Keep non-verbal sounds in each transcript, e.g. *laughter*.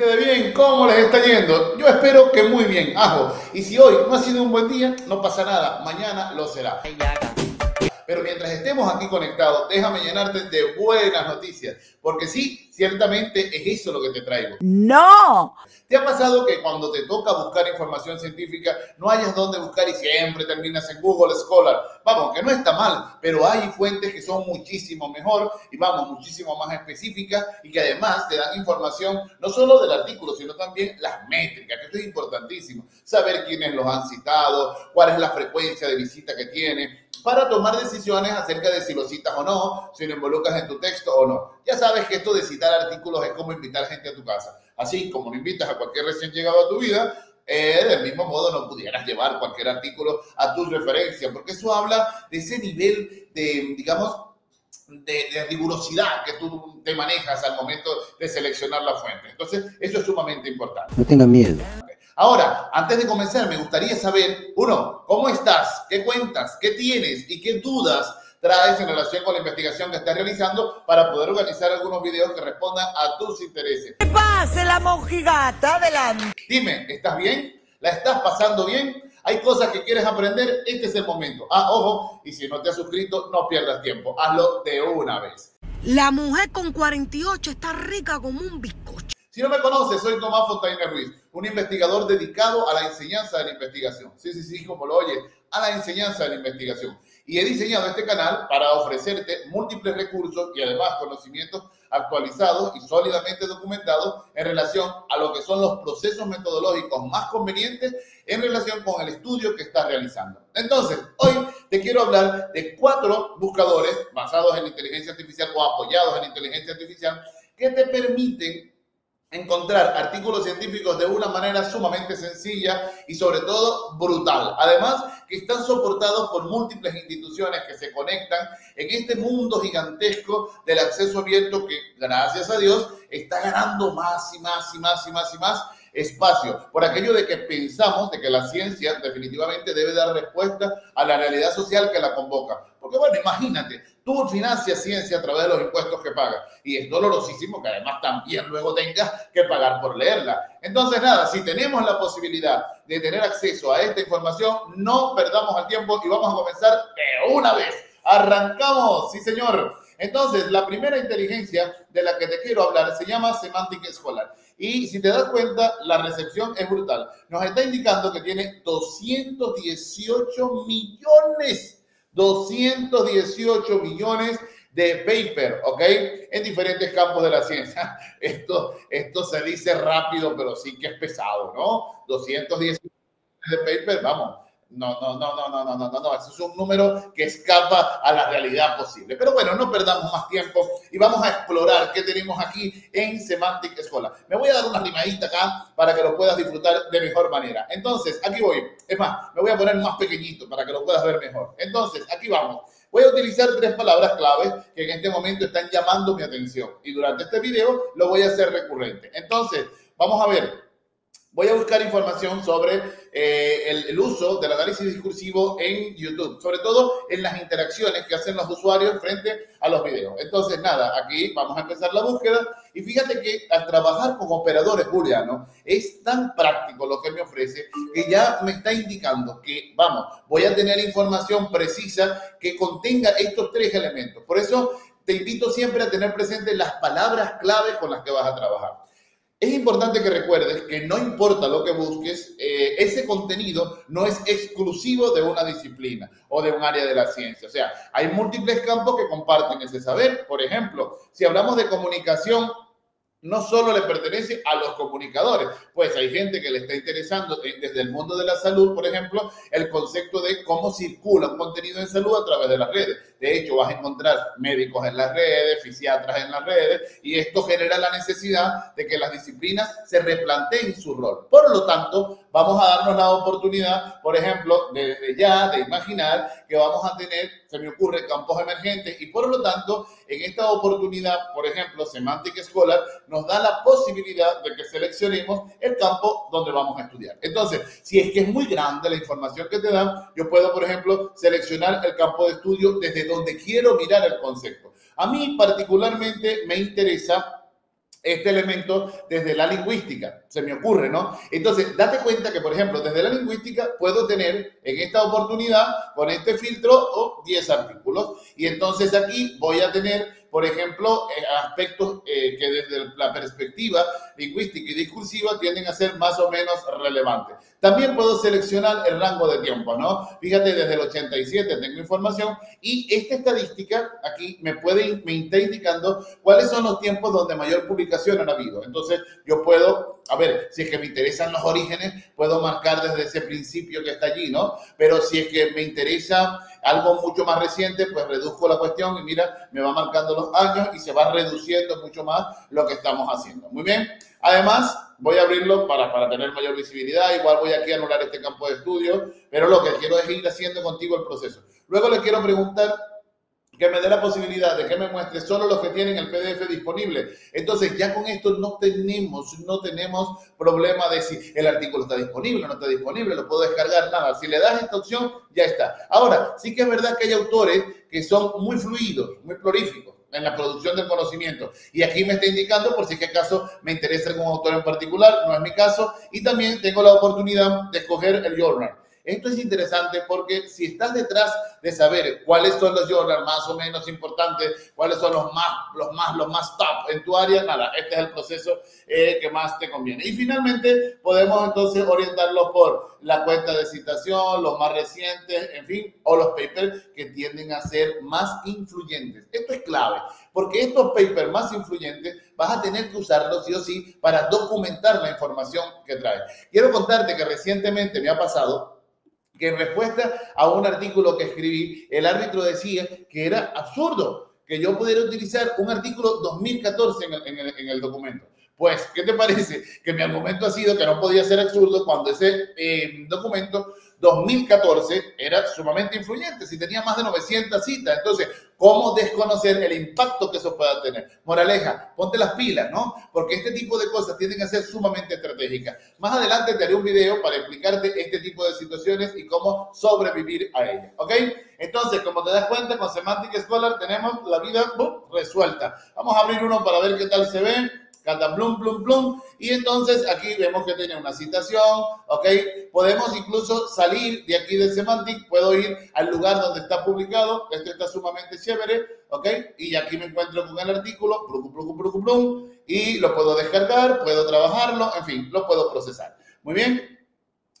gente de bien, ¿cómo les está yendo? Yo espero que muy bien, ajo. Y si hoy no ha sido un buen día, no pasa nada, mañana lo será. Pero mientras estemos aquí conectados, déjame llenarte de buenas noticias, porque sí, ciertamente es eso lo que te traigo. No. ¿Te ha pasado que cuando te toca buscar información científica no hayas dónde buscar y siempre terminas en Google Scholar? Vamos, que no está mal, pero hay fuentes que son muchísimo mejor y vamos, muchísimo más específicas y que además te dan información no solo del artículo, sino también las métricas, que esto es importantísimo. Saber quiénes los han citado, cuál es la frecuencia de visita que tiene, para tomar decisiones acerca de si lo citas o no, si lo involucras en tu texto o no. Ya sabes que esto de citar artículos es como invitar gente a tu casa. Así como no invitas a cualquier recién llegado a tu vida, eh, del mismo modo no pudieras llevar cualquier artículo a tu referencia, porque eso habla de ese nivel de, digamos, de, de, rigurosidad que tú te manejas al momento de seleccionar la fuente. Entonces, eso es sumamente importante. No tenga miedo. Ahora, antes de comenzar, me gustaría saber, uno, ¿cómo estás? ¿Qué cuentas? ¿Qué tienes? ¿Y qué dudas traes en relación con la investigación que estás realizando para poder organizar algunos videos que respondan a tus intereses? ¿Qué pasa, la monjigata? Adelante. Dime, ¿estás bien? ¿La estás pasando bien? Hay cosas que quieres aprender, este es el momento. Ah, ojo, y si no te has suscrito, no pierdas tiempo, hazlo de una vez. La mujer con 48 está rica como un bizcocho. Si no me conoces, soy Tomás Fontaine Ruiz, un investigador dedicado a la enseñanza de la investigación. Sí, sí, sí, como lo oyes, a la enseñanza de la investigación. Y he diseñado este canal para ofrecerte múltiples recursos y además conocimientos actualizados y sólidamente documentados en relación a lo que son los procesos metodológicos más convenientes en relación con el estudio que estás realizando. Entonces, hoy te quiero hablar de cuatro buscadores basados en inteligencia artificial o apoyados en inteligencia artificial que te permiten encontrar artículos científicos de una manera sumamente sencilla y sobre todo brutal. Además, que están soportados por múltiples instituciones que se conectan en este mundo gigantesco del acceso abierto que, gracias a Dios, está ganando más y más y más y más y más espacio, por aquello de que pensamos de que la ciencia definitivamente debe dar respuesta a la realidad social que la convoca. Porque bueno, imagínate, tú financias ciencia a través de los impuestos que pagas y es dolorosísimo que además también luego tengas que pagar por leerla. Entonces nada, si tenemos la posibilidad de tener acceso a esta información, no perdamos el tiempo y vamos a comenzar de una vez. Arrancamos, sí señor. Entonces, la primera inteligencia de la que te quiero hablar se llama Semantic Scholar. Y si te das cuenta, la recepción es brutal. Nos está indicando que tiene 218 millones, 218 millones de paper, ¿ok? En diferentes campos de la ciencia. *laughs* Esto, esto se dice rápido, pero sí que es pesado, ¿no? 218 de paper, vamos no, no, no, no, no, no, no, no, no. Eso es un número que escapa a la realidad posible. Pero bueno, no perdamos más tiempo y vamos a explorar qué tenemos aquí en Semantic Escola. Me voy a dar una rimadita acá para que lo puedas disfrutar de mejor manera. Entonces, aquí voy. Es más, me voy a poner más pequeñito para que lo puedas ver mejor. Entonces, aquí vamos. Voy a utilizar tres palabras claves que en este momento están llamando mi atención y durante este video lo voy a hacer recurrente. Entonces, vamos a ver Voy a buscar información sobre eh, el, uso del análisis discursivo en YouTube, sobre todo en las interacciones que hacen los usuarios frente a los videos. Entonces, nada, aquí vamos a empezar la búsqueda y fíjate que al trabajar con operadores booleanos es tan práctico lo que me ofrece que ya me está indicando que, vamos, voy a tener información precisa que contenga estos tres elementos. Por eso te invito siempre a tener presente las palabras clave con las que vas a trabajar. Es importante que recuerdes que no importa lo que busques, eh, ese contenido no es exclusivo de una disciplina o de un área de la ciencia. O sea, hay múltiples campos que comparten ese saber. Por ejemplo, si hablamos de comunicación, no solo le pertenece a los comunicadores, pues hay gente que le está interesando desde el mundo de la salud, por ejemplo, el concepto de cómo circula un contenido en salud a través de las redes. De hecho, vas a encontrar médicos en las redes, fisiatras en las redes, y esto genera la necesidad de que las disciplinas se replanteen su rol. Por lo tanto, vamos a darnos la oportunidad, por ejemplo, desde ya de imaginar que vamos a tener, se me ocurre, campos emergentes, y por lo tanto, en esta oportunidad, por ejemplo, Semantic Scholar nos da la posibilidad de que seleccionemos el campo donde vamos a estudiar. Entonces, si es que es muy grande la información que te dan, yo puedo, por ejemplo, seleccionar el campo de estudio desde donde quiero mirar el concepto. A mí particularmente me interesa este elemento desde la lingüística, se me ocurre, ¿no? Entonces, date cuenta que, por ejemplo, desde la lingüística puedo tener en esta oportunidad, con este filtro, 10 artículos. Y entonces aquí voy a tener por ejemplo, eh, aspectos eh, que desde la perspectiva lingüística y discursiva tienden a ser más o menos relevantes. También puedo seleccionar el rango de tiempo, ¿no? Fíjate, desde el 87 tengo información y esta estadística aquí me puede, me está indicando cuáles son los tiempos donde mayor publicación han habido. Entonces, yo puedo, a ver, si es que me interesan los orígenes, puedo marcar desde ese principio que está allí, ¿no? Pero si es que me interesa algo mucho más reciente, pues reduzco la cuestión y mira, me va marcando los años y se va reduciendo mucho más lo que estamos haciendo. Muy bien. Además, voy a abrirlo para, para tener mayor visibilidad. Igual voy aquí a anular este campo de estudio, pero lo que quiero es ir haciendo contigo el proceso. Luego le quiero preguntar que me dé la posibilidad de que me muestre solo los que tienen el PDF disponible. Entonces, ya con esto no tenemos, no tenemos problema de si el artículo está disponible o no está disponible, lo puedo descargar, nada. Si le das esta opción, ya está. Ahora, sí que es verdad que hay autores que son muy fluidos, muy prolíficos en la producción del conocimiento. Y aquí me está indicando por si es que acaso me interesa algún autor en particular, no es mi caso. Y también tengo la oportunidad de escoger el journal. Esto es interesante porque si estás detrás de saber cuáles son los journals más o menos importantes, cuáles son los más, los más, los más top en tu área, nada, este es el proceso eh, que más te conviene. Y finalmente podemos entonces orientarlo por la cuenta de citación, los más recientes, en fin, o los papers que tienden a ser más influyentes. Esto es clave, porque estos papers más influyentes vas a tener que usarlos sí o sí para documentar la información que trae. Quiero contarte que recientemente me ha pasado que en respuesta a un artículo que escribí, el árbitro decía que era absurdo que yo pudiera utilizar un artículo 2014 en el, en el, en el documento. Pues, ¿qué te parece? Que mi argumento ha sido que no podía ser absurdo cuando ese eh, documento 2014 era sumamente influyente, si tenía más de 900 citas. Entonces, ¿cómo desconocer el impacto que eso pueda tener? Moraleja, ponte las pilas, ¿no? Porque este tipo de cosas tienden a ser sumamente estratégicas. Más adelante te haré un video para explicarte este tipo de situaciones y cómo sobrevivir a ellas, ¿ok? Entonces, como te das cuenta, con Semantic Scholar tenemos la vida resuelta. Vamos a abrir uno para ver qué tal se ve canta plum, plum, plum. Y entonces aquí vemos que tiene una citación, ¿ok? Podemos incluso salir de aquí del Semantic, puedo ir al lugar donde está publicado, esto está sumamente chévere, ¿ok? Y aquí me encuentro con el artículo, plum, plum, plum, plum, y lo puedo descargar, puedo trabajarlo, en fin, lo puedo procesar. Muy bien.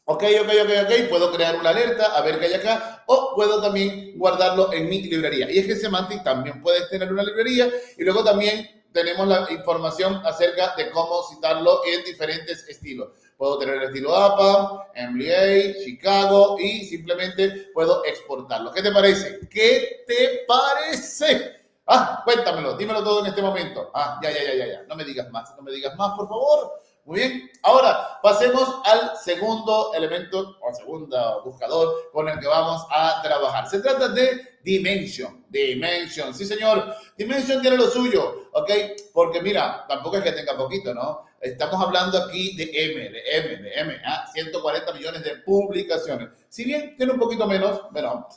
Ok, ok, ok, ok, puedo crear una alerta, a ver qué hay acá, o puedo también guardarlo en mi librería. Y es que Semantic también puedes tener una librería y luego también tenemos la información acerca de cómo citarlo en diferentes estilos. Puedo tener el estilo APA, MBA, Chicago y simplemente puedo exportarlo. ¿Qué te parece? ¿Qué te parece? Ah, cuéntamelo, dímelo todo en este momento. Ah, ya, ya, ya, ya, ya. No me digas más, no me digas más, por favor. Muy bien, ahora pasemos al segundo elemento o segundo buscador con el que vamos a trabajar. Se trata de Dimension. Dimension, sí señor. Dimension tiene lo suyo, ¿ok? Porque mira, tampoco es que tenga poquito, ¿no? Estamos hablando aquí de M, de M, de M, ¿ah? 140 millones de publicaciones. Si bien tiene un poquito menos, bueno,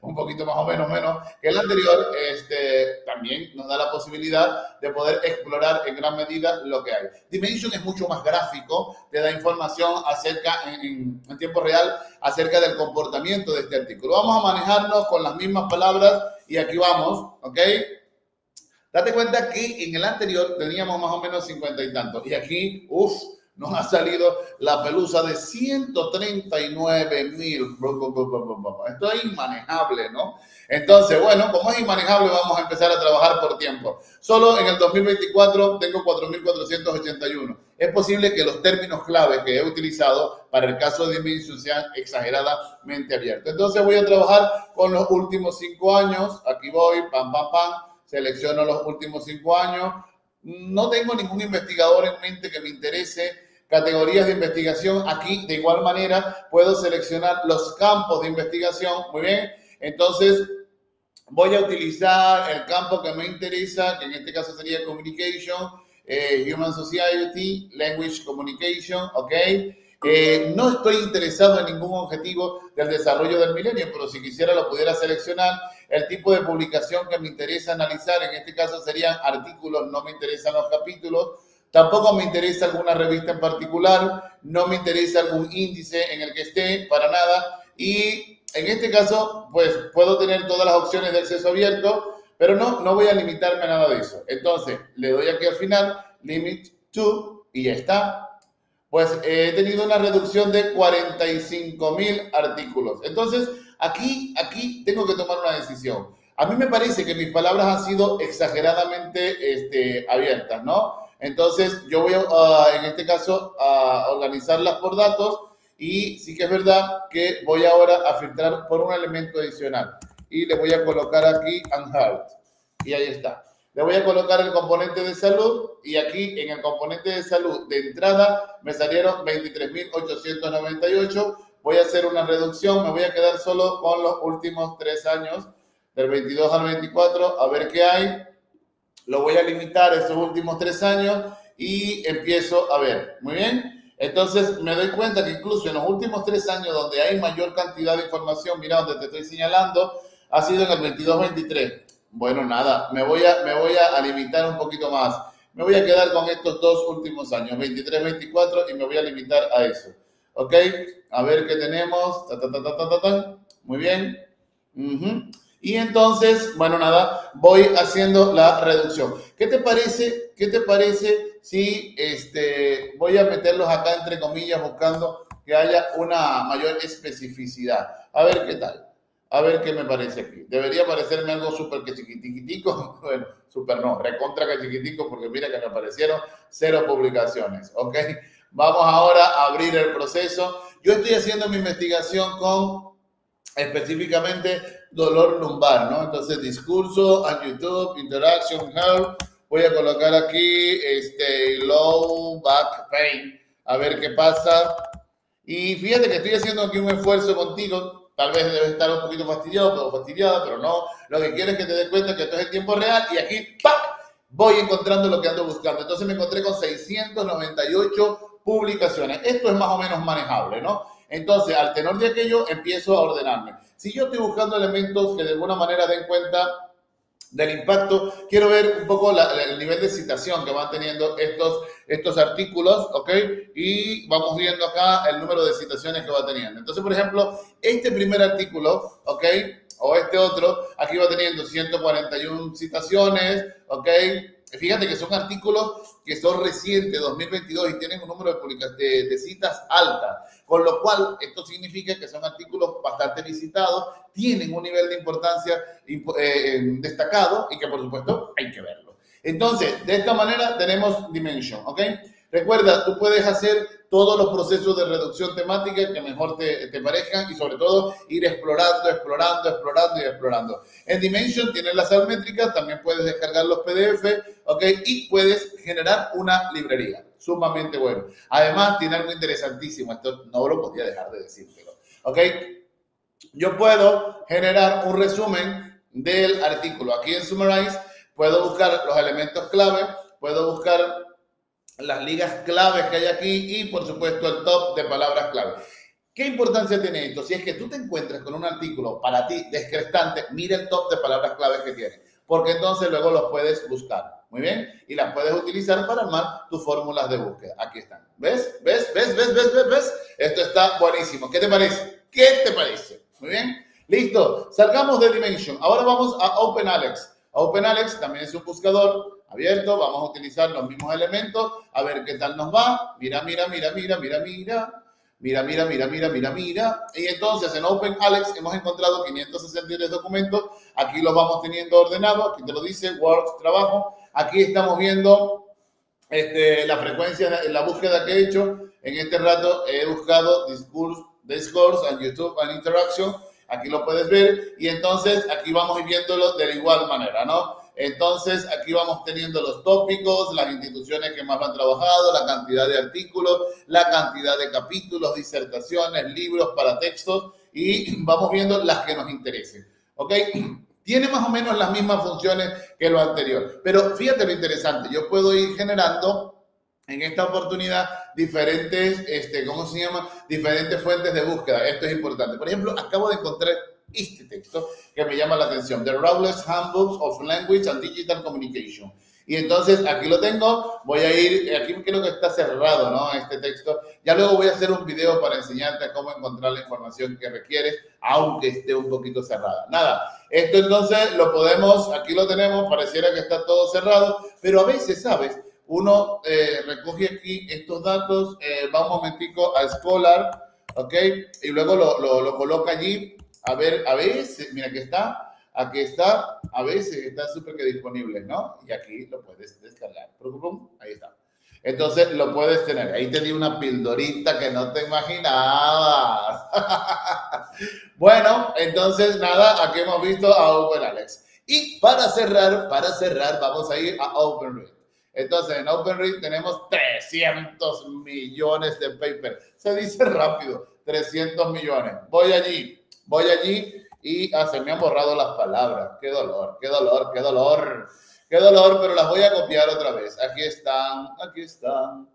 un poquito más o menos menos que el anterior, este, también nos da la posibilidad de poder explorar en gran medida lo que hay. Dimension es mucho más gráfico, te da información acerca, en, en tiempo real, acerca del comportamiento de este artículo. Vamos a manejarnos con las mismas palabras y aquí vamos, ¿ok? Date cuenta que en el anterior teníamos más o menos cincuenta y tantos. Y aquí, uff, nos ha salido la pelusa de 139 mil. Esto es inmanejable, ¿no? Entonces, bueno, como es inmanejable, vamos a empezar a trabajar por tiempo. Solo en el 2024 tengo 4.481. Es posible que los términos clave que he utilizado para el caso de Dimension sean exageradamente abiertos. Entonces voy a trabajar con los últimos cinco años. Aquí voy, pam, pam, pam selecciono los últimos cinco años. No tengo ningún investigador en mente que me interese. Categorías de investigación. Aquí, de igual manera, puedo seleccionar los campos de investigación. Muy bien. Entonces, voy a utilizar el campo que me interesa, que en este caso sería Communication, eh, Human Society, Language Communication, ¿ok? Eh, no estoy interesado en ningún objetivo del desarrollo del milenio, pero si quisiera lo pudiera seleccionar. El tipo de publicación que me interesa analizar, en este caso serían artículos, no me interesan los capítulos. Tampoco me interesa alguna revista en particular, no me interesa algún índice en el que esté, para nada. Y en este caso, pues puedo tener todas las opciones de acceso abierto, pero no, no voy a limitarme a nada de eso. Entonces, le doy aquí al final, limit to, y ya está pues he tenido una reducción de 45 mil artículos. Entonces, aquí, aquí tengo que tomar una decisión. A mí me parece que mis palabras han sido exageradamente este, abiertas, ¿no? Entonces, yo voy a, en este caso a organizarlas por datos y sí que es verdad que voy ahora a filtrar por un elemento adicional. Y le voy a colocar aquí Unheard. Y ahí está. Le voy a colocar el componente de salud y aquí en el componente de salud de entrada me salieron 23.898. Voy a hacer una reducción, me voy a quedar solo con los últimos tres años, del 22 al 24, a ver qué hay. Lo voy a limitar estos últimos tres años y empiezo a ver. Muy bien. Entonces me doy cuenta que incluso en los últimos tres años donde hay mayor cantidad de información, mira donde te estoy señalando, ha sido en el 22-23. Bueno, nada, me voy, a, me voy a limitar un poquito más. Me voy a quedar con estos dos últimos años, 23, 24, y me voy a limitar a eso. ¿Ok? A ver qué tenemos. Muy bien. Y entonces, bueno, nada, voy haciendo la reducción. ¿Qué te parece? ¿Qué te parece si este, voy a meterlos acá entre comillas buscando que haya una mayor especificidad? A ver qué tal. A ver qué me parece aquí. Debería parecerme algo súper que chiquitico. *laughs* Bueno, súper no, recontra que chiquitico, porque mira que me aparecieron cero publicaciones. ¿Ok? Vamos ahora a abrir el proceso. Yo estoy haciendo mi investigación con específicamente dolor lumbar, ¿no? Entonces, discurso a YouTube, interaction health. Voy a colocar aquí este low back pain. A ver qué pasa. Y fíjate que estoy haciendo aquí un esfuerzo contigo Tal vez debes estar un poquito fastidiado o fastidiada, pero no. Lo que quiero es que te des cuenta que esto es en tiempo real y aquí ¡pac! voy encontrando lo que ando buscando. Entonces me encontré con 698 publicaciones. Esto es más o menos manejable, ¿no? Entonces, al tenor de aquello, empiezo a ordenarme. Si yo estoy buscando elementos que de alguna manera den cuenta del impacto. Quiero ver un poco el nivel de citación que van teniendo estos, estos artículos, ¿ok? Y vamos viendo acá el número de citaciones que va teniendo. Entonces, por ejemplo, este primer artículo, ¿ok? O este otro, aquí va teniendo 141 citaciones, ¿ok? Fíjate que son artículos que son recientes, 2022, y tienen un número de, de, citas alta, con lo cual esto significa que son artículos bastante visitados, tienen un nivel de importancia eh, destacado y que por supuesto hay que verlo. Entonces, de esta manera tenemos Dimension, ¿ok? Recuerda, tú puedes hacer todos los procesos de reducción temática que mejor te, te, parezcan y sobre todo ir explorando, explorando, explorando y explorando. En Dimension tienes las métricas, también puedes descargar los PDF, ¿ok? Y puedes generar una librería. Sumamente bueno. Además, tiene algo interesantísimo, esto no lo podía dejar de decírtelo, ¿ok? Yo puedo generar un resumen del artículo. Aquí en Summarize puedo buscar los elementos clave, puedo buscar las ligas claves que hay aquí y por supuesto el top de palabras clave. ¿Qué importancia tiene esto? Si es que tú te encuentras con un artículo para ti descrestante, mira el top de palabras claves que tiene, porque entonces luego los puedes buscar. Muy bien, y las puedes utilizar para armar tus fórmulas de búsqueda. Aquí están. ¿Ves? ¿Ves? ¿Ves? ¿Ves? ¿Ves? ¿Ves? ¿Ves? Esto está buenísimo. ¿Qué te parece? ¿Qué te parece? Muy bien. Listo. Salgamos de Dimension. Ahora vamos a OpenAlex. OpenAlex también es un buscador abierto, vamos a utilizar los mismos elementos, a ver qué tal nos va. Mira, mira, mira, mira, mira, mira. Mira, mira, mira, mira, mira, mira. Y entonces en OpenAlex hemos encontrado 563 documentos. Aquí los vamos teniendo ordenados. Aquí te lo dice, Word, trabajo. Aquí estamos viendo este, la frecuencia, la búsqueda que he hecho. En este rato he buscado Discourse, Discourse en YouTube and Interaction. Aquí lo puedes ver. Y entonces aquí vamos viéndolo de la igual manera, ¿no? Entonces, aquí vamos teniendo los tópicos, las instituciones que más han trabajado, la cantidad de artículos, la cantidad de capítulos, disertaciones, libros para textos y *clears throat* vamos viendo las que nos interesen. ¿Ok? *clears throat* Tiene más o menos las mismas funciones que lo anterior. Pero fíjate lo interesante, yo puedo ir generando en esta oportunidad diferentes, este, ¿cómo se llama? Diferentes fuentes de búsqueda. Esto es importante. Por ejemplo, acabo de encontrar este texto que me llama la atención. The Rowless Handbooks of Language and Digital Communication. Y entonces aquí lo tengo, voy a ir, aquí creo que está cerrado, ¿no? Este texto. Ya luego voy a hacer un video para enseñarte cómo encontrar la información que requieres, aunque esté un poquito cerrada. Nada, esto entonces lo podemos, aquí lo tenemos, pareciera que está todo cerrado, pero a veces, ¿sabes? Uno eh, recoge aquí estos datos, eh, va un momentico a Scholar, ¿ok? Y luego lo, lo, lo coloca allí, a ver, a veces, mira que está, Aquí está, a veces está súper que disponible, ¿no? Y aquí lo puedes descargar. Ahí está. Entonces lo puedes tener. Ahí te di una pildorita que no te imaginabas. *laughs* bueno, entonces nada, aquí hemos visto a OpenAlex. Y para cerrar, para cerrar, vamos a ir a OpenRead. Entonces, en OpenRead tenemos 300 millones de paper. Se dice rápido, 300 millones. Voy allí, voy allí y ah, se me han borrado las palabras. Qué dolor, qué dolor, qué dolor, qué dolor, pero las voy a copiar otra vez. Aquí están, aquí están.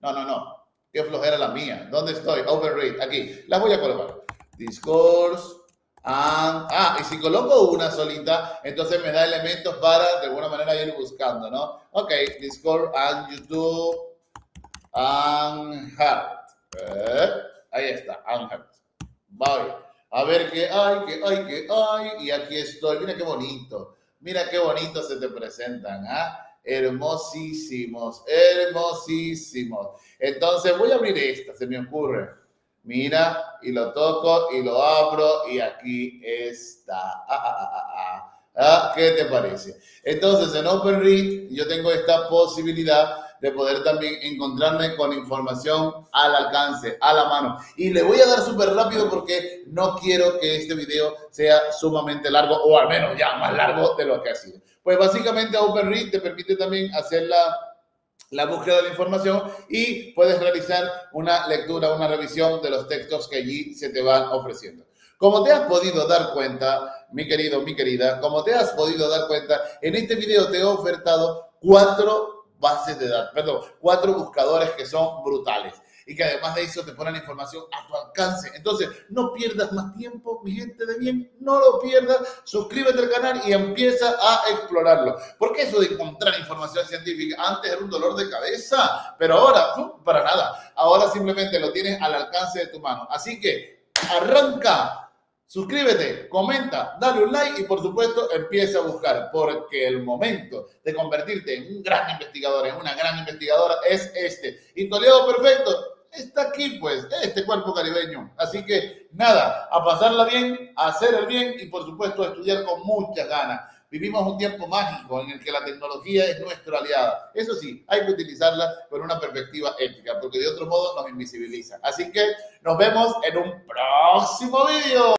No, no, no. Qué flojera la mía. ¿Dónde estoy? Overread. Aquí. Las voy a colocar. Discourse. ah, y si coloco una solita, entonces me da elementos para de alguna manera ir buscando, ¿no? Ok, Discord and YouTube and Heart. Eh, ahí está, and Heart. Voy a ver qué hay, qué hay, qué hay. Y aquí estoy. Mira qué bonito. Mira qué bonito se te presentan. ¿ah? Hermosísimos, hermosísimos. Entonces voy a abrir esta, se me ocurre. Mira, y lo toco y lo abro y aquí está. Ah, ah, ah, ah, ah. ah ¿Qué te parece? Entonces en OpenRead yo tengo esta posibilidad de poder también encontrarme con información al alcance, a la mano. Y le voy a dar súper rápido porque no quiero que este video sea sumamente largo o al menos ya más largo de lo que ha sido. Pues básicamente OpenRead te permite también hacer la, la búsqueda de información y puedes realizar una lectura, una revisión de los textos que allí se te van ofreciendo. Como te has podido dar cuenta, mi querido, mi querida, como te has podido dar cuenta, en este video te he ofertado cuatro bases de datos, perdón, cuatro buscadores que son brutales y que además de eso te ponen información a tu alcance. Entonces, no pierdas más tiempo, mi gente de bien, no lo pierdas, suscríbete al canal y empieza a explorarlo. Porque eso de encontrar información científica antes era un dolor de cabeza, pero ahora, para nada, ahora simplemente lo tienes al alcance de tu mano. Así que, arranca Suscríbete, comenta, dale un like y por supuesto empieza a buscar, porque el momento de convertirte en un gran investigador, en una gran investigadora, es este. Y Toledo Perfecto está aquí, pues, este cuerpo caribeño. Así que nada, a pasarla bien, a hacer el bien y por supuesto a estudiar con muchas ganas. Vivimos un tiempo mágico en el que la tecnología es nuestra aliada. Eso sí, hay que utilizarla con una perspectiva ética, porque de otro modo nos invisibiliza. Así que nos vemos en un próximo vídeo.